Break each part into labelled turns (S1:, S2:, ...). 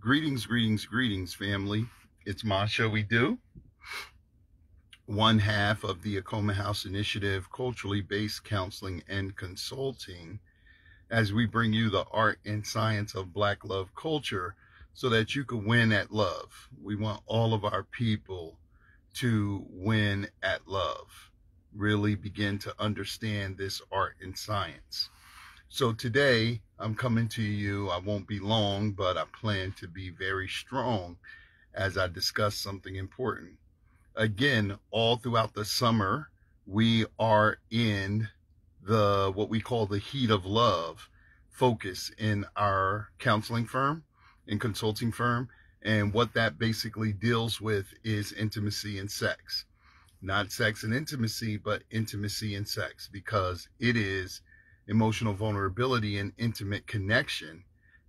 S1: Greetings, greetings, greetings, family. It's Montsho we do. One half of the Akoma House Initiative, culturally based counseling and consulting, as we bring you the art and science of Black love culture so that you can win at love. We want all of our people to win at love, really begin to understand this art and science. So today I'm coming to you. I won't be long, but I plan to be very strong as I discuss something important. Again, all throughout the summer, we are in the what we call the heat of love focus in our counseling firm and consulting firm. And what that basically deals with is intimacy and sex. Not sex and intimacy, but intimacy and sex because it is emotional vulnerability and intimate connection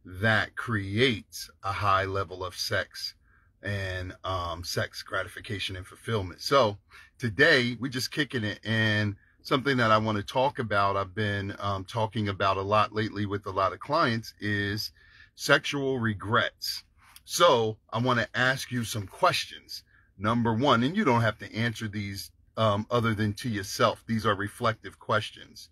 S1: that creates a high level of sex and um, sex gratification and fulfillment. So today we're just kicking it and something that I want to talk about. I've been um, talking about a lot lately with a lot of clients is sexual regrets. So I want to ask you some questions. Number one, and you don't have to answer these um, other than to yourself. These are reflective questions.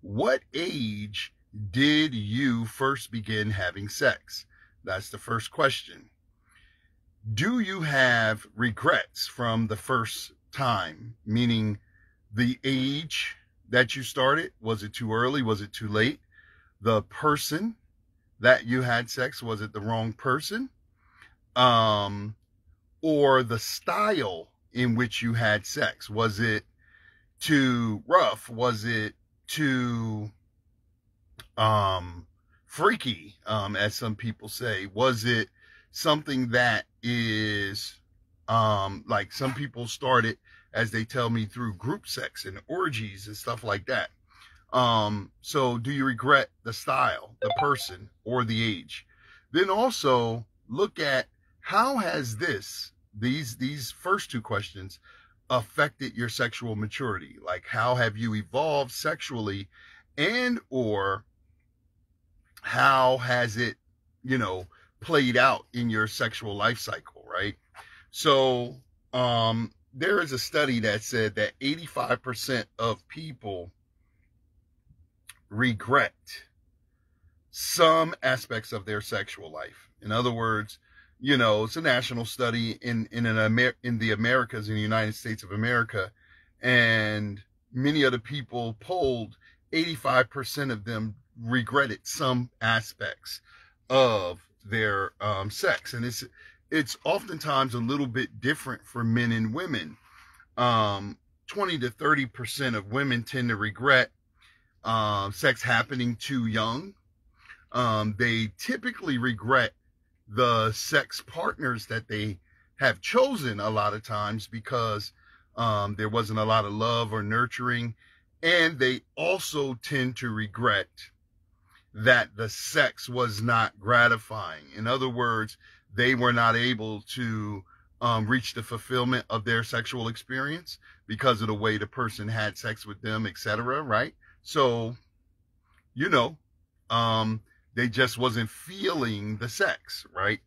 S1: What age did you first begin having sex? That's the first question. Do you have regrets from the first time? Meaning the age that you started? Was it too early? Was it too late? The person that you had sex, was it the wrong person? Um, or the style in which you had sex? Was it too rough? Was it too um, freaky, um, as some people say? Was it something that is um, like some people started, as they tell me, through group sex and orgies and stuff like that? Um, so do you regret the style, the person, or the age? Then also look at how has this, these, these first two questions affected your sexual maturity? Like how have you evolved sexually and or how has it, you know, played out in your sexual life cycle, right? So, um, there is a study that said that 85% of people regret some aspects of their sexual life. In other words, you know, it's a national study in in an Amer- in the Americas in the United States of America, and many of the people polled, 85% of them regretted some aspects of their um, sex, and it's it's oftentimes a little bit different for men and women. Um, 20 to 30% of women tend to regret uh, sex happening too young. Um, they typically regret the sex partners that they have chosen a lot of times because um, there wasn't a lot of love or nurturing. And they also tend to regret that the sex was not gratifying. In other words, they were not able to um, reach the fulfillment of their sexual experience because of the way the person had sex with them, etc. Right? So, you know, um, they just wasn't feeling the sex, right?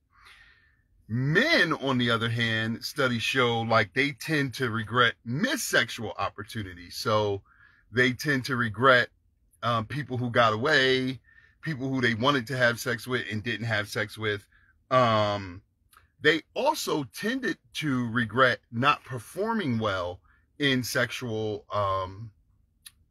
S1: Men, on the other hand, studies show like they tend to regret missed sexual opportunities. So they tend to regret um, people who got away, people who they wanted to have sex with and didn't have sex with. Um, they also tended to regret not performing well in sexual um,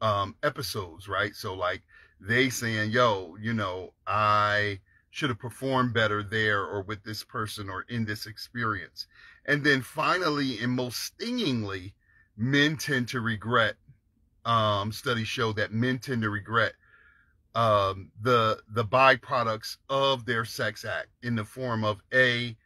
S1: um, episodes, right? So like they saying, yo, you know, I should have performed better there or with this person or in this experience. And then finally, and most stingingly, men tend to regret, um, studies show that men tend to regret um, the the byproducts of their sex act in the form of a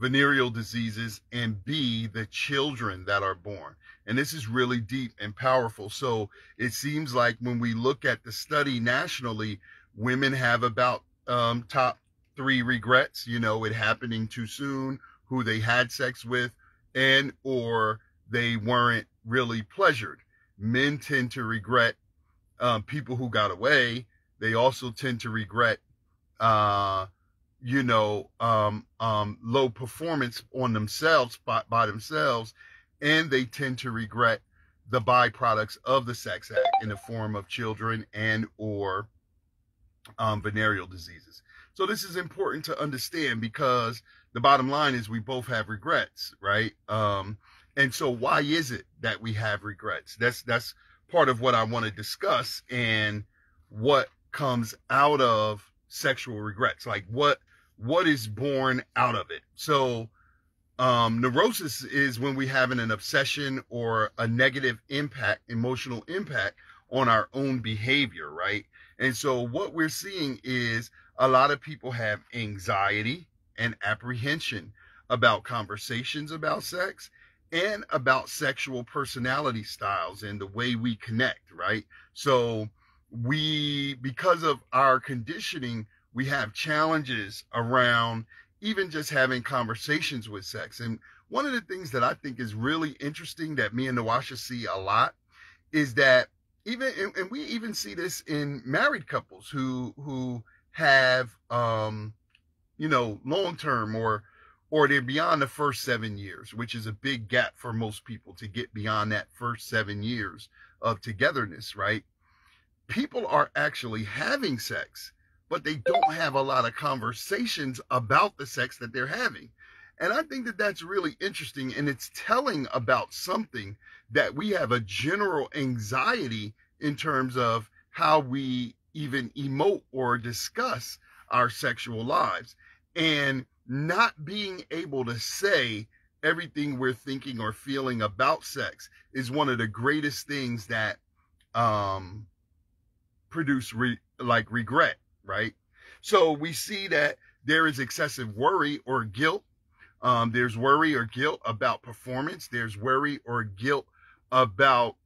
S1: venereal diseases and b the children that are born and this is really deep and powerful. So it seems like when we look at the study nationally, women have about um, top three regrets, you know, it happening too soon, who they had sex with, and or they weren't really pleasured. Men tend to regret um, people who got away. They also tend to regret, uh, you know, um, um, low performance on themselves by, by themselves, and they tend to regret the byproducts of the sex act in the form of children and or um, venereal diseases. So this is important to understand because the bottom line is we both have regrets, right? Um, and so why is it that we have regrets? That's that's part of what I want to discuss and what comes out of sexual regrets. Like what what is born out of it. So um, neurosis is when we having an obsession or a negative impact, emotional impact on our own behavior, right? And so what we're seeing is a lot of people have anxiety and apprehension about conversations about sex and about sexual personality styles and the way we connect, right? So we, because of our conditioning, we have challenges around even just having conversations with sex. And one of the things that I think is really interesting that me and Nawasha see a lot is that even and we even see this in married couples who who have um you know long term or or they're beyond the first seven years, which is a big gap for most people to get beyond that first seven years of togetherness, right? People are actually having sex but they don't have a lot of conversations about the sex that they're having. And I think that that's really interesting and it's telling about something that we have a general anxiety in terms of how we even emote or discuss our sexual lives and not being able to say everything we're thinking or feeling about sex is one of the greatest things that um produce re- like regret right? So we see that there is excessive worry or guilt. Um, there's worry or guilt about performance. There's worry or guilt about,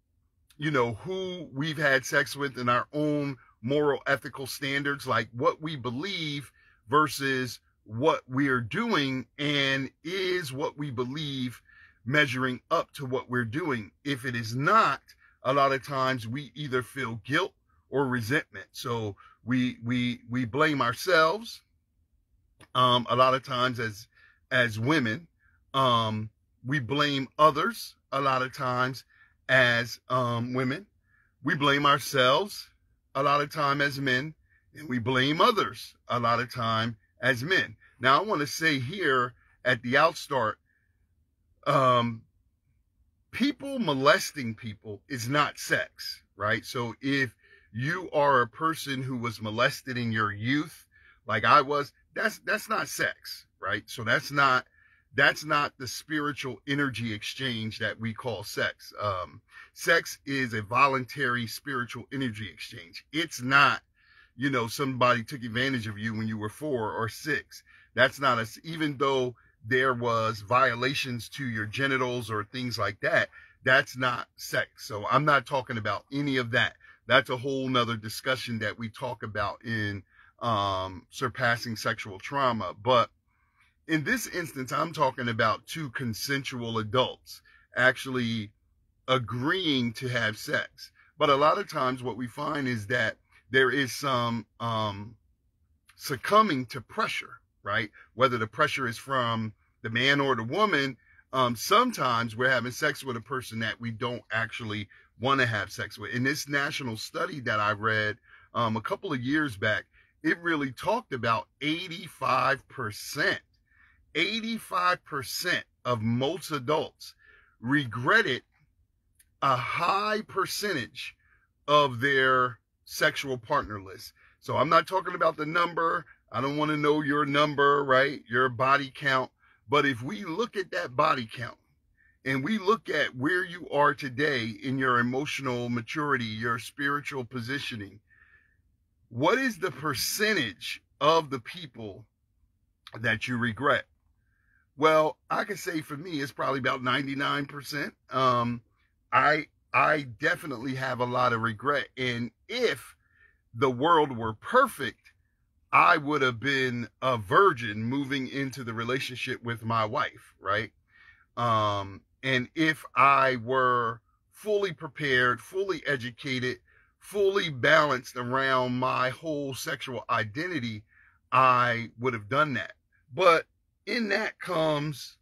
S1: you know, who we've had sex with and our own moral ethical standards, like what we believe versus what we're doing and is what we believe measuring up to what we're doing. If it is not, a lot of times we either feel guilt or resentment. So we we we blame ourselves um, a lot of times as as women. Um, we blame others a lot of times as um, women. We blame ourselves a lot of time as men, and we blame others a lot of time as men. Now, I want to say here at the outstart, um, people molesting people is not sex, right? So if you are a person who was molested in your youth, like I was, that's that's not sex, right? So that's not that's not the spiritual energy exchange that we call sex. Um, sex is a voluntary spiritual energy exchange. It's not, you know, somebody took advantage of you when you were four or six. That's not a, even though there was violations to your genitals or things like that, that's not sex. So I'm not talking about any of that that's a whole nother discussion that we talk about in um, surpassing sexual trauma. But in this instance, I'm talking about two consensual adults actually agreeing to have sex. But a lot of times, what we find is that there is some um, succumbing to pressure, right? Whether the pressure is from the man or the woman, um, sometimes we're having sex with a person that we don't actually want to have sex with. In this national study that I read um, a couple of years back, it really talked about 85%. 85% of most adults regretted a high percentage of their sexual partner list. So I'm not talking about the number. I don't want to know your number, right? Your body count. But if we look at that body count, and we look at where you are today in your emotional maturity, your spiritual positioning, what is the percentage of the people that you regret? Well, I can say for me, it's probably about 99%. Um, I, I definitely have a lot of regret. And if the world were perfect, I would have been a virgin moving into the relationship with my wife, right? Um, and if I were fully prepared, fully educated, fully balanced around my whole sexual identity, I would have done that. But in that comes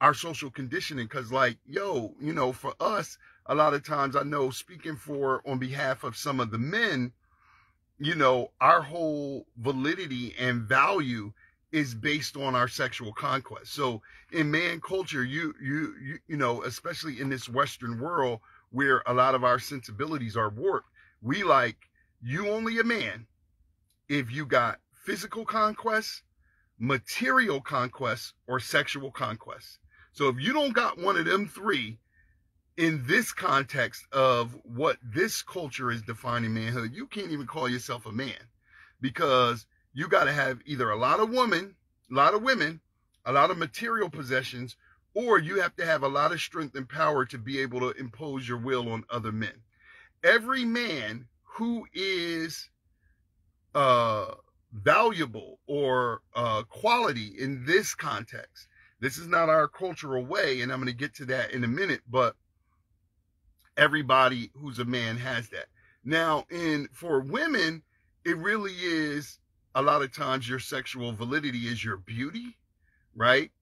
S1: our social conditioning because like yo you know for us a lot of times i know speaking for on behalf of some of the men you know our whole validity and value is based on our sexual conquest. So in man culture you you you, you know especially in this western world where a lot of our sensibilities are warped we like you only a man if you got physical conquest material conquest or sexual conquest. So if you don't got one of them three in this context of what this culture is defining manhood, you can't even call yourself a man because you got to have either a lot of women, a lot of women, a lot of material possessions, or you have to have a lot of strength and power to be able to impose your will on other men. Every man who is uh, valuable or uh, quality in this context this is not our cultural way, and I'm going to get to that in a minute, but everybody who's a man has that. Now, in for women, it really is a lot of times your sexual validity is your beauty, right?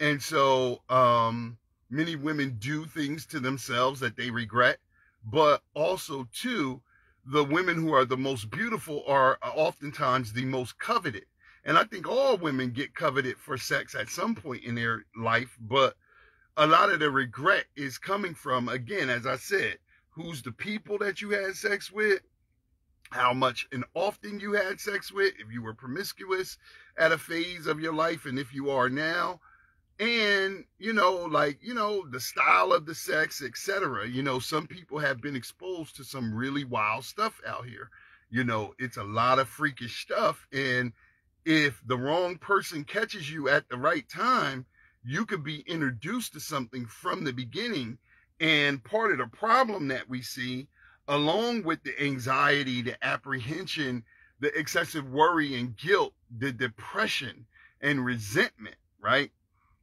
S1: And so um many women do things to themselves that they regret, but also too the women who are the most beautiful are oftentimes the most coveted. And I think all women get coveted for sex at some point in their life, but a lot of the regret is coming from, again, as I said, who's the people that you had sex with, how much and often you had sex with, if you were promiscuous at a phase of your life, and if you are now, and you know, like you know, the style of the sex, etc. You know, some people have been exposed to some really wild stuff out here. You know, it's a lot of freakish stuff, and if the wrong person catches you at the right time, you could be introduced to something from the beginning. And part of the problem that we see, along with the anxiety, the apprehension, the excessive worry and guilt, the depression and resentment, right?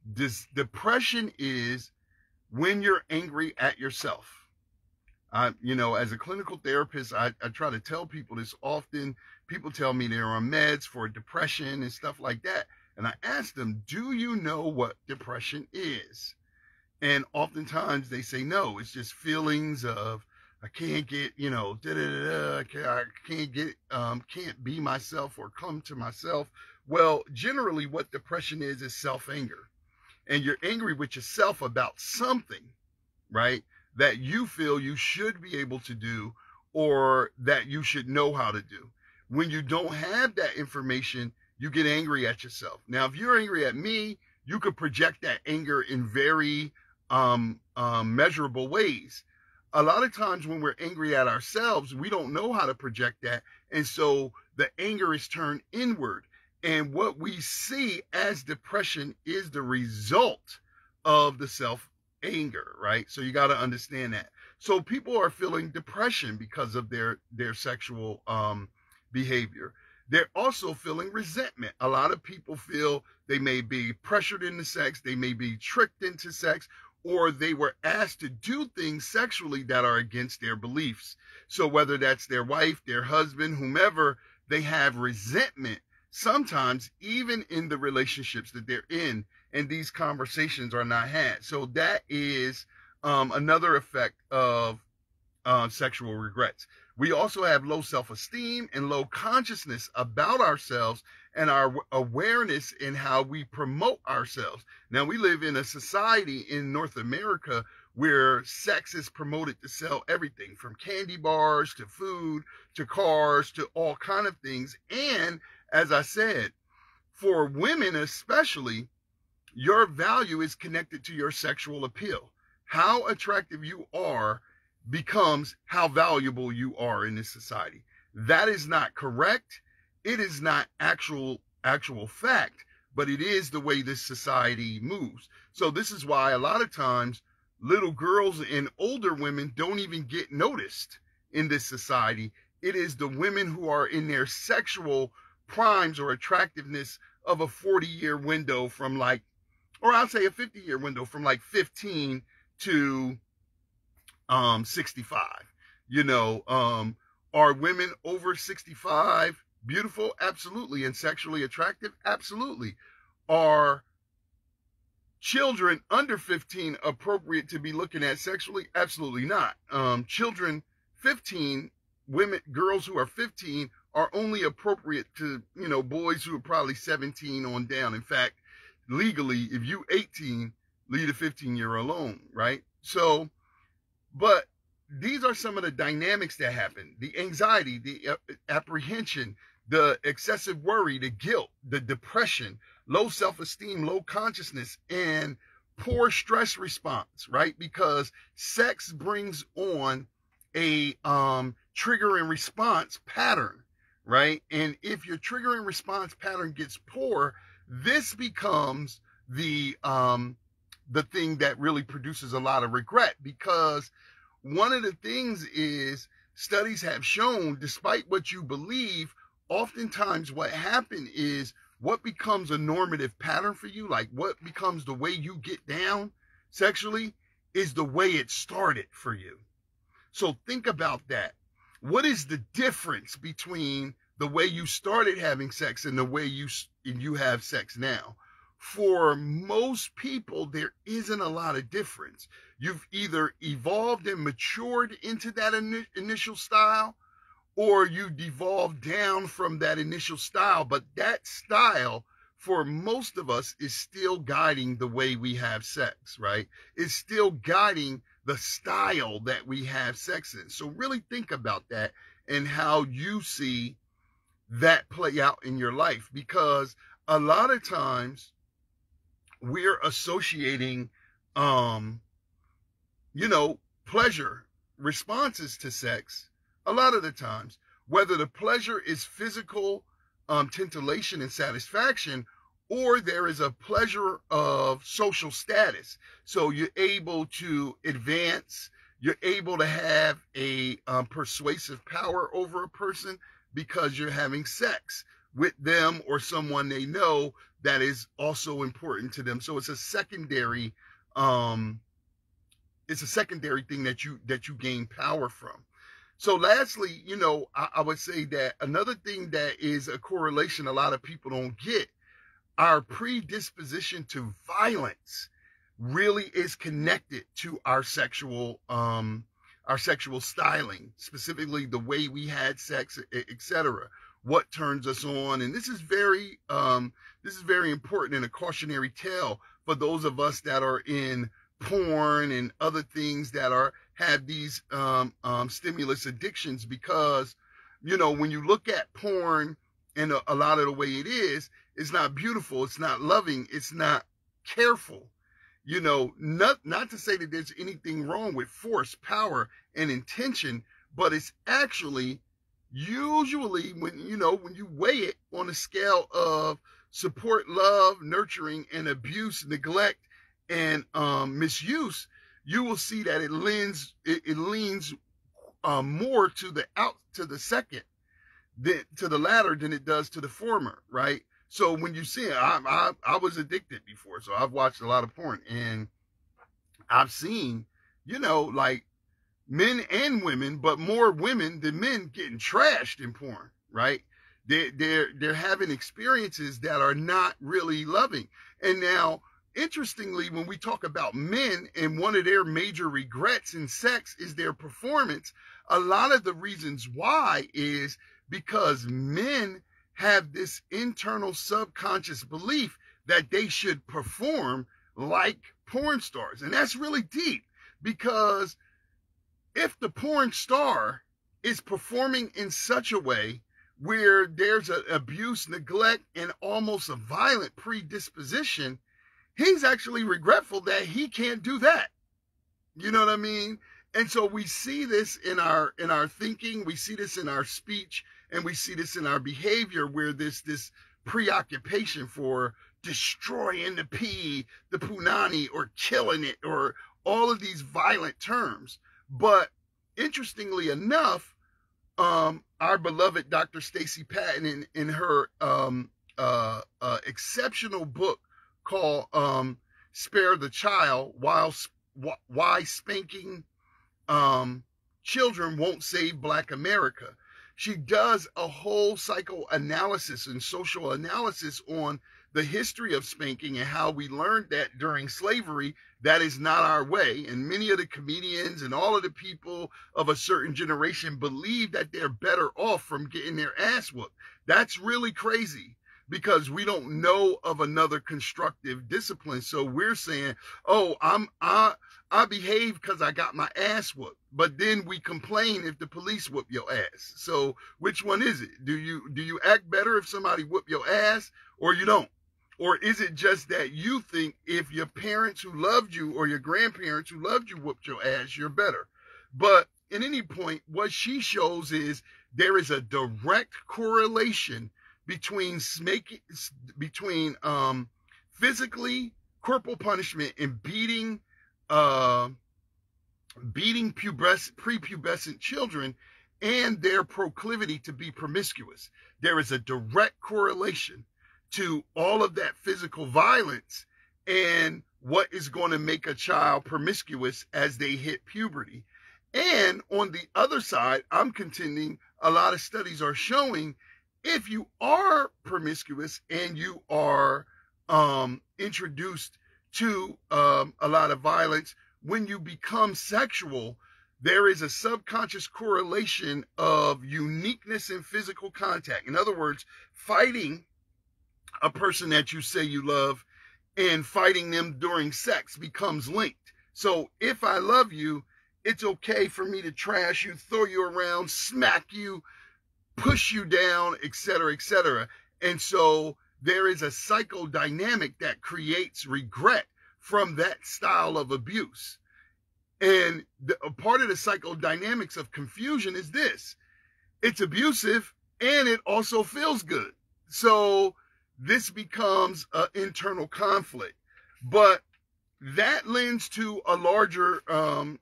S1: This depression is when you're angry at yourself. I, you know, as a clinical therapist, I, I try to tell people this often people tell me they're on meds for depression and stuff like that. And I ask them, do you know what depression is? And oftentimes they say, no, it's just feelings of, I can't get, you know, da da da, I can't get, um, can't be myself or come to myself. Well, generally what depression is, is self-anger. And you're angry with yourself about something, right? That you feel you should be able to do or that you should know how to do when you don't have that information, you get angry at yourself. Now, if you're angry at me, you could project that anger in very um, um, measurable ways. A lot of times when we're angry at ourselves, we don't know how to project that. And so the anger is turned inward. And what we see as depression is the result of the self anger, right? So you got to understand that. So people are feeling depression because of their, their sexual, um, behavior. They're also feeling resentment. A lot of people feel they may be pressured into sex, they may be tricked into sex, or they were asked to do things sexually that are against their beliefs. So whether that's their wife, their husband, whomever, they have resentment sometimes even in the relationships that they're in and these conversations are not had. So that is um, another effect of uh, sexual regrets. We also have low self esteem and low consciousness about ourselves and our awareness in how we promote ourselves. Now, we live in a society in North America where sex is promoted to sell everything from candy bars to food to cars to all kind of things. And as I said, for women especially, your value is connected to your sexual appeal. How attractive you are becomes how valuable you are in this society. That is not correct. It is not actual actual fact, but it is the way this society moves. So this is why a lot of times little girls and older women don't even get noticed in this society. It is the women who are in their sexual primes or attractiveness of a 40 year window from like, or I'll say a 50 year window from like 15 to um 65 you know um are women over 65 beautiful? Absolutely. And sexually attractive? Absolutely. Are children under 15 appropriate to be looking at sexually? Absolutely not. Um, children 15, women, girls who are 15 are only appropriate to, you know, boys who are probably 17 on down. In fact, legally, if you 18, leave a 15 year alone, right? So, but these are some of the dynamics that happen the anxiety, the uh, apprehension, the excessive worry, the guilt, the depression, low self esteem, low consciousness, and poor stress response, right? Because sex brings on a um, trigger and response pattern, right? And if your trigger and response pattern gets poor, this becomes the um, the thing that really produces a lot of regret because one of the things is studies have shown, despite what you believe, oftentimes what happened is what becomes a normative pattern for you, like what becomes the way you get down sexually, is the way it started for you. So think about that. What is the difference between the way you started having sex and the way you you have sex now? For most people, there isn't a lot of difference. You've either evolved and matured into that in- initial style or you devolve down from that initial style. But that style, for most of us, is still guiding the way we have sex, right? It's still guiding the style that we have sex in. So really think about that and how you see that play out in your life because a lot of times we're associating um you know, pleasure responses to sex a lot of the times, whether the pleasure is physical um, titillation and satisfaction, or there is a pleasure of social status. So you're able to advance, you're able to have a um, persuasive power over a person because you're having sex with them or someone they know that is also important to them. So it's a secondary um, it's a secondary thing that you that you gain power from. So lastly, you know, I, I would say that another thing that is a correlation a lot of people don't get, our predisposition to violence really is connected to our sexual um our sexual styling, specifically the way we had sex, etc. What turns us on, and this is very um, this is very important and a cautionary tale for those of us that are in porn and other things that are have these um, um, stimulus addictions because you know when you look at porn and a, a lot of the way it is it's not beautiful it's not loving it's not careful. You know not not to say that there's anything wrong with force power and intention but it's actually usually when you know when you weigh it on a scale of support love nurturing and abuse neglect and um, misuse, you will see that it leans it, it leans um, more to the out to the second than to the latter than it does to the former, right? So when you see it, I, I I was addicted before, so I've watched a lot of porn, and I've seen, you know, like men and women, but more women than men getting trashed in porn, right? They they're they're having experiences that are not really loving, and now interestingly, when we talk about men and one of their major regrets in sex is their performance, a lot of the reasons why is because men have this internal subconscious belief that they should perform like porn stars. And that's really deep because if the porn star is performing in such a way where there's an abuse, neglect, and almost a violent predisposition, he's actually regretful that he can't do that. You know what I mean? And so we see this in our in our thinking, we see this in our speech, and we see this in our behavior where this this preoccupation for destroying the P, the punani, or killing it, or all of these violent terms. But interestingly enough, um, our beloved Dr. Stacey Patton in, in her um, uh, uh, exceptional book called um, "Spare the Child," while why spanking um, children won't save Black America. she does a whole psychoanalysis and social analysis on the history of spanking and how we learned that during slavery that is not our way. And many of the comedians and all of the people of a certain generation believe that they're better off from getting their ass whooped. That's really crazy because we don't know of another constructive discipline. So we're saying oh i'm i i behave because i got my ass whooped but then we complain if the police whoop your ass. So which one is it? Do you do you act better if somebody whoop your ass or you don't? Or is it just that you think if your parents who loved you or your grandparents who loved you whooped your ass, you're better? But in any point, what she shows is there is a direct correlation between making between um, physically corporal punishment and beating uh, beating pubes- prepubescent children and their proclivity to be promiscuous. There is a direct correlation to all of that physical violence and what is going to make a child promiscuous as they hit puberty. And on the other side, I'm contending a lot of studies are showing if you are promiscuous and you are um, introduced to um, a lot of violence, when you become sexual, there is a subconscious correlation of uniqueness in physical contact. In other words, fighting a person that you say you love and fighting them during sex becomes linked. So if I love you, it's okay for me to trash you, throw you around, smack you, push you down, etc., etc. And so there is a psychodynamic that creates regret from that style of abuse. And the, a part of the psychodynamics of confusion is this it's abusive and it also feels good. So this becomes an internal conflict. But that lends to a larger um,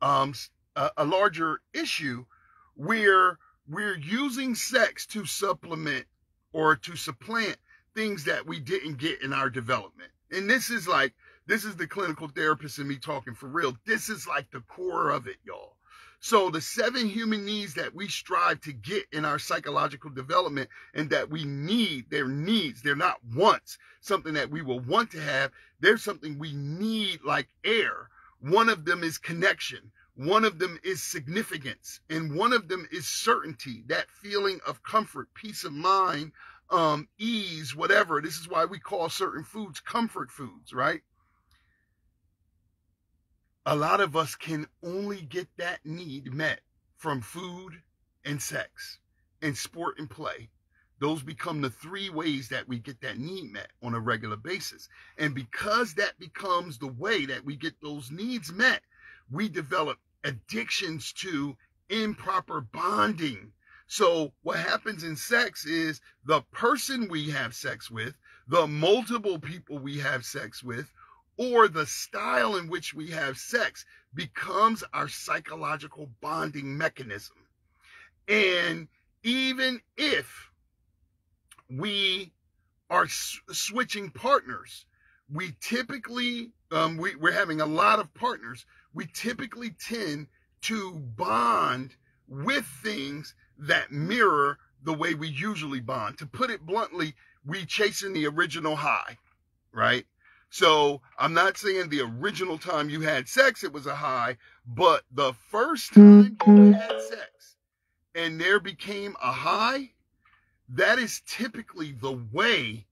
S1: um, a, a larger issue where we're using sex to supplement or to supplant things that we didn't get in our development. And this is like, this is the clinical therapist in me talking for real. This is like the core of it, y'all. So the seven human needs that we strive to get in our psychological development and that we need, they're needs. They're not wants, something that we will want to have. There's something we need like air. One of them is connection. One of them is significance. And one of them is certainty, that feeling of comfort, peace of mind, um, ease, whatever. This is why we call certain foods comfort foods, right? a lot of us can only get that need met from food and sex and sport and play. Those become the three ways that we get that need met on a regular basis. And because that becomes the way that we get those needs met, we develop addictions to improper bonding. So what happens in sex is the person we have sex with, the multiple people we have sex with, or the style in which we have sex becomes our psychological bonding mechanism. And even if we are switching partners, we typically, um, we, we're having a lot of partners, we typically tend to bond with things that mirror the way we usually bond. To put it bluntly, we chasing the original high, right? So I'm not saying the original time you had sex, it was a high, but the first time you mm-hmm. had sex and there became a high, that is typically the way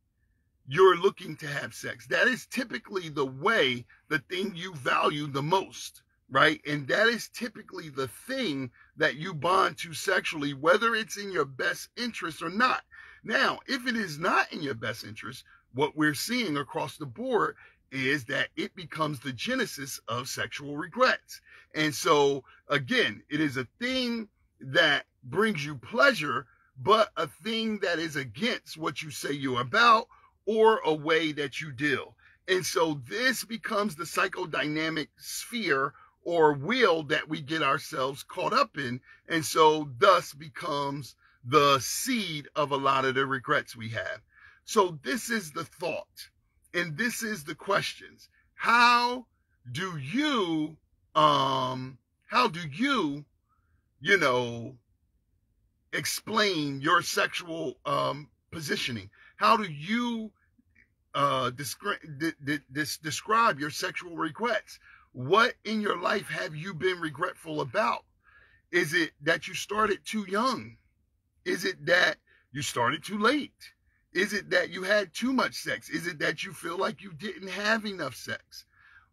S1: you're looking to have sex. That is typically the way, the thing you value the most, right? And that is typically the thing that you bond to sexually, whether it's in your best interest or not. Now, if it is not in your best interest, what we're seeing across the board is that it becomes the genesis of sexual regrets. And so, again, it is a thing that brings you pleasure, but a thing that is against what you say you're about or a way that you deal. And so, this becomes the psychodynamic sphere or wheel that we get ourselves caught up in. And so, thus becomes the seed of a lot of the regrets we have. So this is the thought and this is the questions. How do you, um, how do you, you know, explain your sexual um, positioning? How do you uh, descri- describe your sexual regrets? What in your life have you been regretful about? Is it that you started too young? Is it that you started too late? Is it that you had too much sex? Is it that you feel like you didn't have enough sex?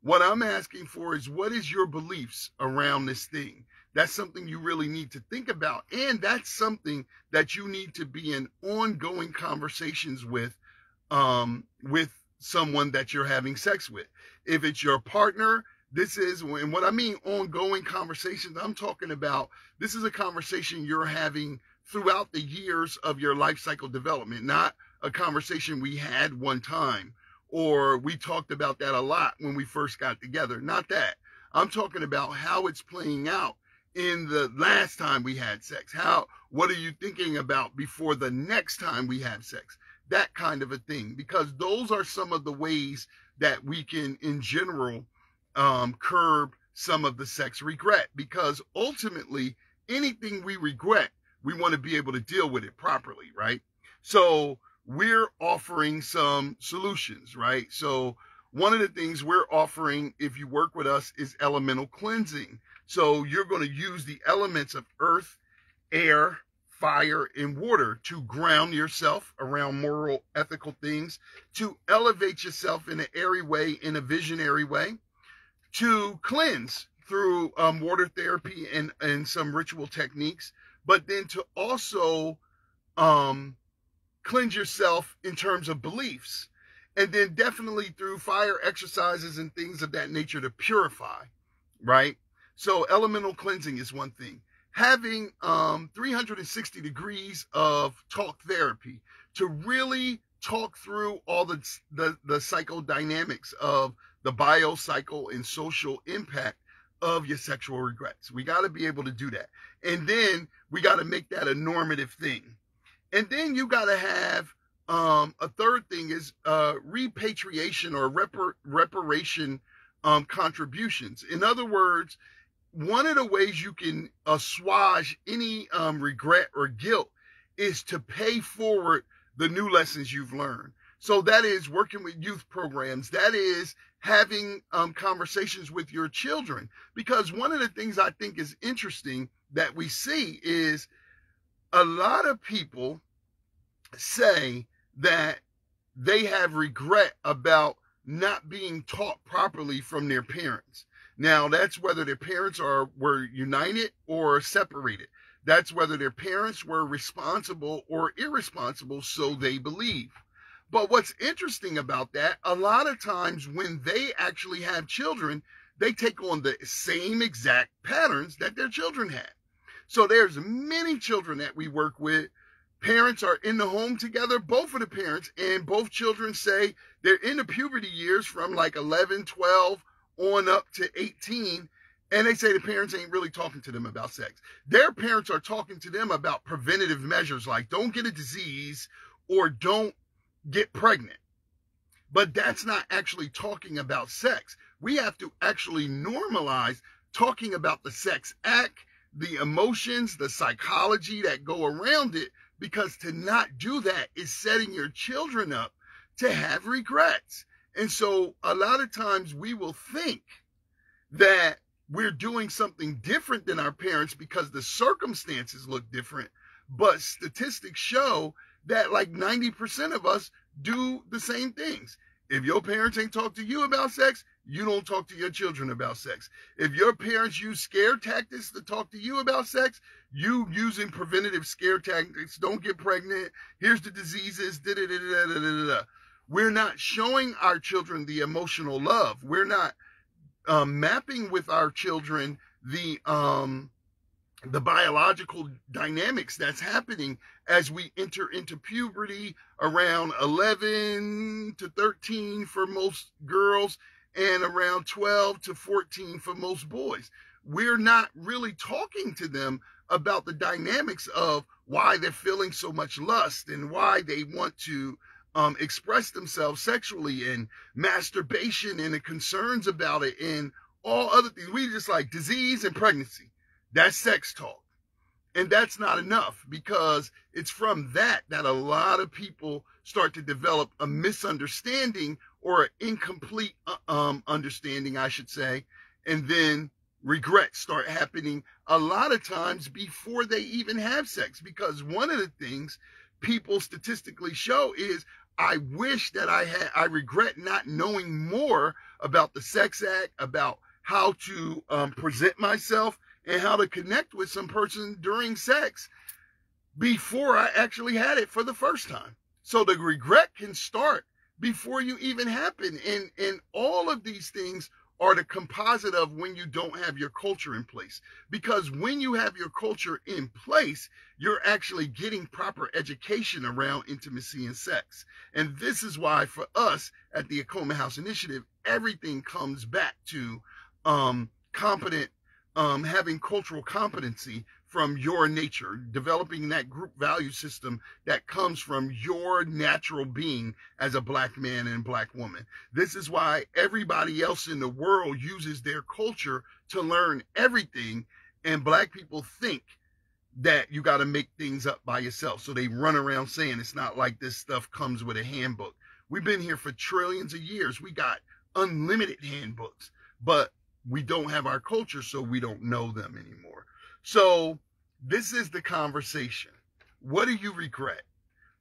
S1: What I'm asking for is what is your beliefs around this thing? That's something you really need to think about. And that's something that you need to be in ongoing conversations with, um, with someone that you're having sex with. If it's your partner, this is, and what I mean ongoing conversations, I'm talking about this is a conversation you're having throughout the years of your life cycle development, not a conversation we had one time or we talked about that a lot when we first got together. Not that. I'm talking about how it's playing out in the last time we had sex. How, what are you thinking about before the next time we have sex? That kind of a thing, because those are some of the ways that we can, in general, um, curb some of the sex regret because ultimately anything we regret, we want to be able to deal with it properly, right? So we're offering some solutions, right? So one of the things we're offering if you work with us is elemental cleansing. So you're going to use the elements of earth, air, fire, and water to ground yourself around moral, ethical things, to elevate yourself in an airy way, in a visionary way, to cleanse through um, water therapy and, and some ritual techniques, but then to also um, cleanse yourself in terms of beliefs. And then definitely through fire exercises and things of that nature to purify, right? So elemental cleansing is one thing. Having um, 360 degrees of talk therapy to really talk through all the, the, the psychodynamics of the biocycle and social impact of your sexual regrets. We got to be able to do that. And then we got to make that a normative thing. And then you got to have um, a third thing is uh, repatriation or repar- reparation um, contributions. In other words, one of the ways you can assuage any um, regret or guilt is to pay forward the new lessons you've learned. So that is working with youth programs. That is having um, conversations with your children. Because one of the things I think is interesting that we see is a lot of people say that they have regret about not being taught properly from their parents. Now, that's whether their parents are were united or separated. That's whether their parents were responsible or irresponsible, so they believe. But what's interesting about that, a lot of times when they actually have children, they take on the same exact patterns that their children had. So there's many children that we work with. Parents are in the home together, both of the parents, and both children say they're in the puberty years from like 11, 12 on up to 18. And they say the parents ain't really talking to them about sex. Their parents are talking to them about preventative measures like don't get a disease or don't get pregnant. But that's not actually talking about sex. We have to actually normalize talking about the sex act, the emotions, the psychology that go around it, because to not do that is setting your children up to have regrets. And so a lot of times we will think that we're doing something different than our parents because the circumstances look different. But statistics show that like 90% of us do the same things. If your parents ain't talk to you about sex, you don't talk to your children about sex. If your parents use scare tactics to talk to you about sex, you using preventative scare tactics, don't get pregnant, here's the diseases, da da da da da da da. We're not showing our children the emotional love. We're not um, mapping with our children the um, the biological dynamics that's happening as we enter into puberty around 11 to 13 for most girls and around 12 to 14 for most boys. We're not really talking to them about the dynamics of why they're feeling so much lust and why they want to um, express themselves sexually and masturbation and the concerns about it and all other things. We just like disease and pregnancy that's sex talk. And that's not enough because it's from that that a lot of people start to develop a misunderstanding or an incomplete uh, um, understanding, I should say. And then regrets start happening a lot of times before they even have sex. Because one of the things people statistically show is I wish that I had, I regret not knowing more about the sex act, about how to um, present myself and how to connect with some person during sex before I actually had it for the first time. So the regret can start before you even happen. And, and all of these things are the composite of when you don't have your culture in place. Because when you have your culture in place, you're actually getting proper education around intimacy and sex. And this is why for us at the Akoma House Initiative, everything comes back to um, competent, um, having cultural competency from your nature, developing that group value system that comes from your natural being as a black man and black woman. This is why everybody else in the world uses their culture to learn everything, and black people think that you got to make things up by yourself. So they run around saying it's not like this stuff comes with a handbook. We've been here for trillions of years. We got unlimited handbooks, but we don't have our culture, so we don't know them anymore. So this is the conversation. What do you regret?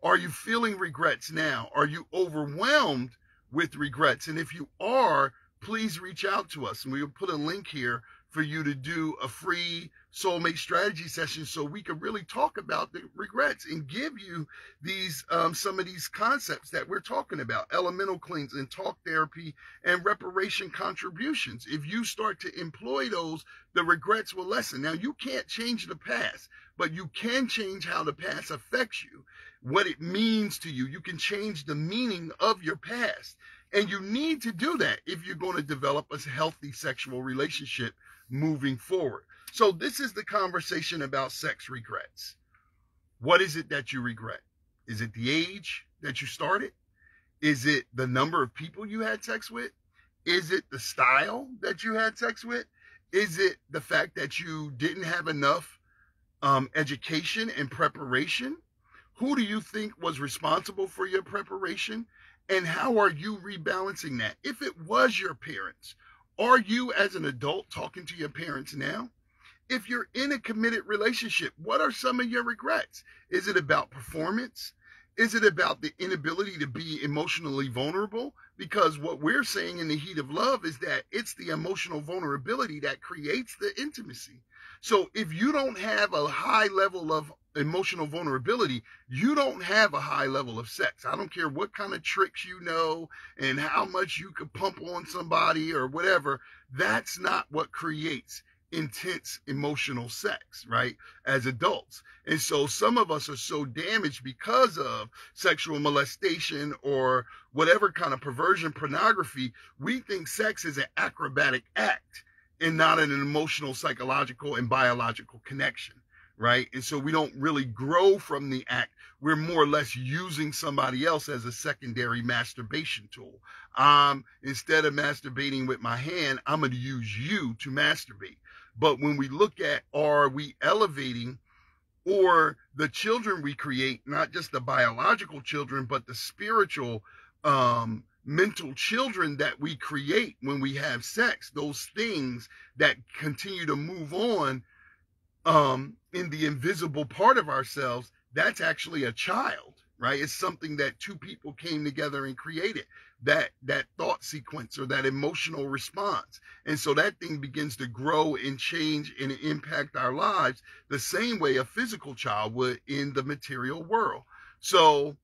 S1: Are you feeling regrets now? Are you overwhelmed with regrets? And if you are, please reach out to us. And we'll put a link here for you to do a free soulmate strategy session so we can really talk about the regrets and give you these um, some of these concepts that we're talking about elemental cleans and talk therapy and reparation contributions. If you start to employ those the regrets will lessen. Now you can't change the past but you can change how the past affects you what it means to you. You can change the meaning of your past and you need to do that if you're going to develop a healthy sexual relationship moving forward so this is the conversation about sex regrets. What is it that you regret? Is it the age that you started? Is it the number of people you had sex with? Is it the style that you had sex with? Is it the fact that you didn't have enough um, education and preparation? Who do you think was responsible for your preparation? And how are you rebalancing that? If it was your parents, are you as an adult talking to your parents now? if you're in a committed relationship, what are some of your regrets? Is it about performance? Is it about the inability to be emotionally vulnerable? Because what we're saying in the heat of love is that it's the emotional vulnerability that creates the intimacy. So if you don't have a high level of emotional vulnerability, you don't have a high level of sex. I don't care what kind of tricks you know and how much you could pump on somebody or whatever. That's not what creates intense emotional sex, right? As adults. And so some of us are so damaged because of sexual molestation or whatever kind of perversion, pornography. We think sex is an acrobatic act and not an emotional, psychological, and biological connection, right? And so we don't really grow from the act. We're more or less using somebody else as a secondary masturbation tool. Um, instead of masturbating with my hand, I'm going to use you to masturbate but when we look at are we elevating or the children we create, not just the biological children, but the spiritual, um, mental children that we create when we have sex, those things that continue to move on um, in the invisible part of ourselves, that's actually a child, right? It's something that two people came together and created that that thought sequence or that emotional response and so that thing begins to grow and change and impact our lives the same way a physical child would in the material world so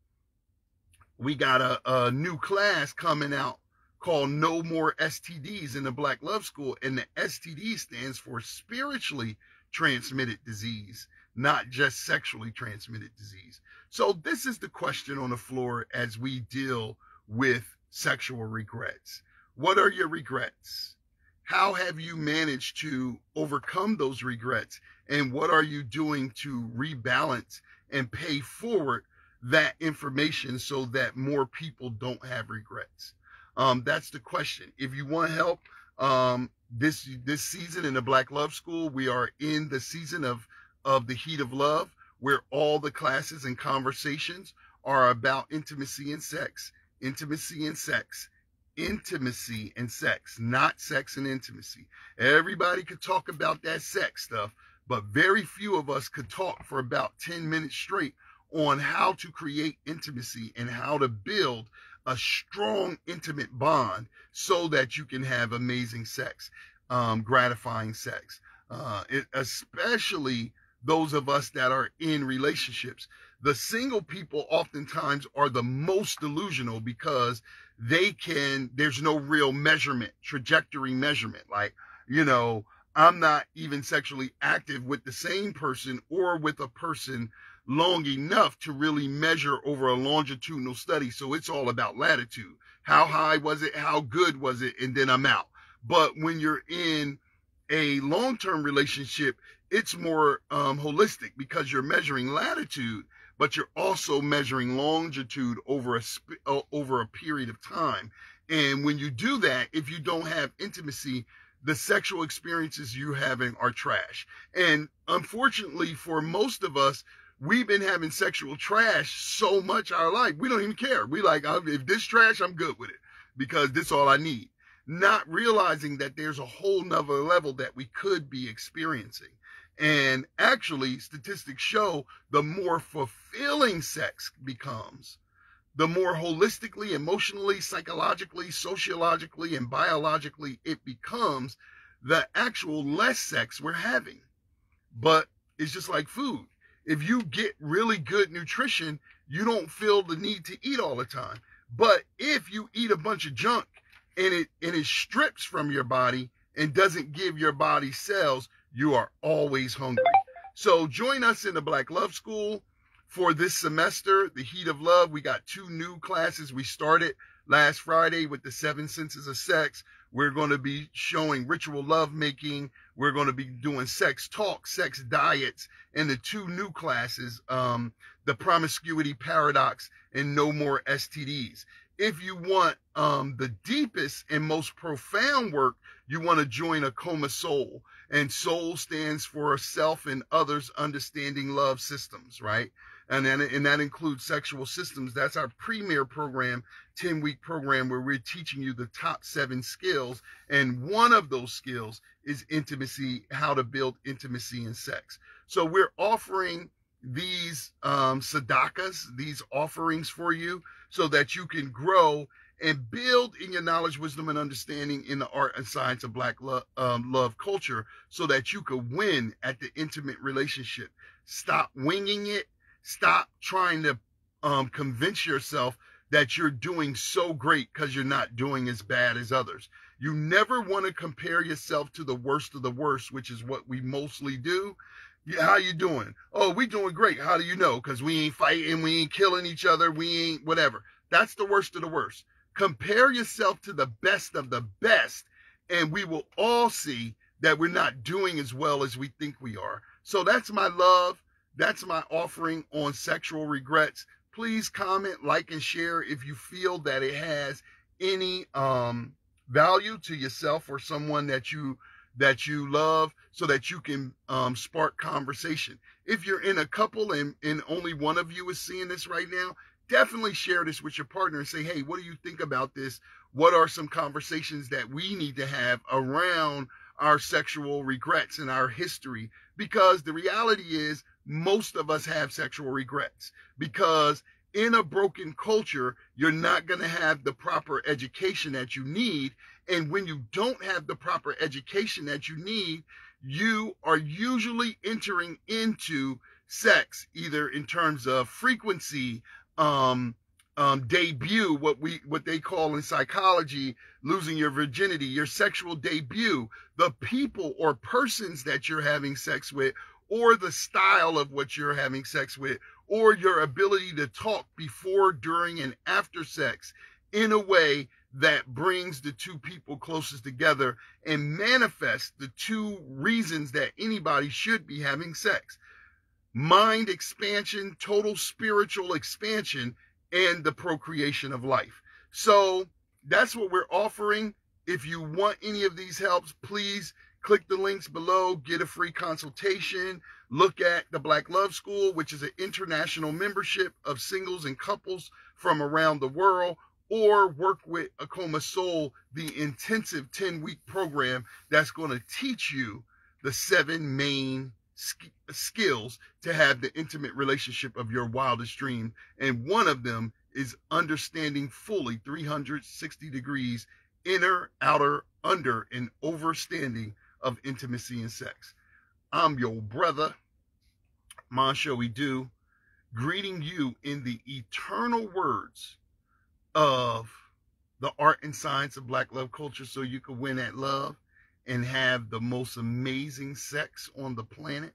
S1: we got a, a new class coming out called no more stds in the black love school and the std stands for spiritually transmitted disease not just sexually transmitted disease so this is the question on the floor as we deal with sexual regrets. What are your regrets? How have you managed to overcome those regrets? And what are you doing to rebalance and pay forward that information so that more people don't have regrets? Um, that's the question. If you want help, um, this this season in the Black Love School, we are in the season of of the heat of love, where all the classes and conversations are about intimacy and sex, intimacy and sex, intimacy and sex, not sex and intimacy. Everybody could talk about that sex stuff, but very few of us could talk for about 10 minutes straight on how to create intimacy and how to build a strong, intimate bond so that you can have amazing sex, um, gratifying sex. Uh, it, especially those of us that are in relationships. The single people oftentimes are the most delusional because they can, there's no real measurement, trajectory measurement. Like, you know, I'm not even sexually active with the same person or with a person long enough to really measure over a longitudinal study. So it's all about latitude. How high was it? How good was it? And then I'm out. But when you're in a long-term relationship, it's more um, holistic because you're measuring latitude, but you're also measuring longitude over a sp- uh, over a period of time. And when you do that, if you don't have intimacy, the sexual experiences you're having are trash. And unfortunately, for most of us, we've been having sexual trash so much our life, we don't even care. We like, if this trash, I'm good with it because this all I need. Not realizing that there's a whole nother level that we could be experiencing. And actually, statistics show the more fulfilling sex becomes, the more holistically, emotionally, psychologically, sociologically, and biologically it becomes, the actual less sex we're having. But it's just like food. If you get really good nutrition, you don't feel the need to eat all the time. But if you eat a bunch of junk and it and it strips from your body and doesn't give your body cells, you are always hungry. So join us in the Black Love School for this semester, The Heat of Love. We got two new classes. We started last Friday with the seven senses of sex. We're going to be showing ritual love making. We're going to be doing sex talk, sex diets, and the two new classes, um, the promiscuity paradox and no more STDs. If you want um, the deepest and most profound work, you want to join Akoma Soul. And soul stands for a self and others understanding love systems, right? And then, and that includes sexual systems. That's our premier program, 10 week program where we're teaching you the top seven skills. And one of those skills is intimacy, how to build intimacy in sex. So we're offering these um, sadakas, these offerings for you so that you can grow and build in your knowledge, wisdom, and understanding in the art and science of Black love, um, love culture so that you could win at the intimate relationship. Stop winging it. Stop trying to um, convince yourself that you're doing so great because you're not doing as bad as others. You never want to compare yourself to the worst of the worst, which is what we mostly do. How you doing? Oh, we doing great. How do you know? Because we ain't fighting, we ain't killing each other, we ain't whatever. That's the worst of the worst. Compare yourself to the best of the best, and we will all see that we're not doing as well as we think we are. So that's my love. That's my offering on sexual regrets. Please comment, like, and share if you feel that it has any um, value to yourself or someone that you that you love so that you can um, spark conversation. If you're in a couple and, and only one of you is seeing this right now, definitely share this with your partner and say, hey, what do you think about this? What are some conversations that we need to have around our sexual regrets and our history? Because the reality is, most of us have sexual regrets because in a broken culture, you're not going to have the proper education that you need. And when you don't have the proper education that you need, you are usually entering into sex, either in terms of frequency, um, um, debut, what we what they call in psychology, losing your virginity, your sexual debut, the people or persons that you're having sex with, or the style of what you're having sex with, or your ability to talk before, during, and after sex in a way that brings the two people closest together and manifests the two reasons that anybody should be having sex mind expansion, total spiritual expansion, and the procreation of life. So that's what we're offering. If you want any of these helps, please click the links below, get a free consultation, look at the Black Love School, which is an international membership of singles and couples from around the world, or work with Akoma Soul, the intensive 10 week program that's going to teach you the seven main skills to have the intimate relationship of your wildest dream. And one of them is understanding fully 360 degrees inner, outer, under, and overstanding of intimacy and sex. I'm your brother, We Do, greeting you in the eternal words of the art and science of black love culture so you can win at love and have the most amazing sex on the planet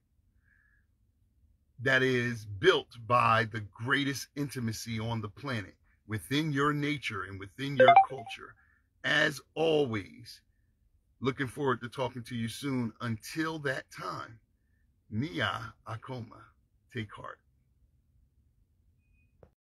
S1: that is built by the greatest intimacy on the planet within your nature and within your culture. As always, looking forward to talking to you soon. Until that time, Nia Akoma, take heart.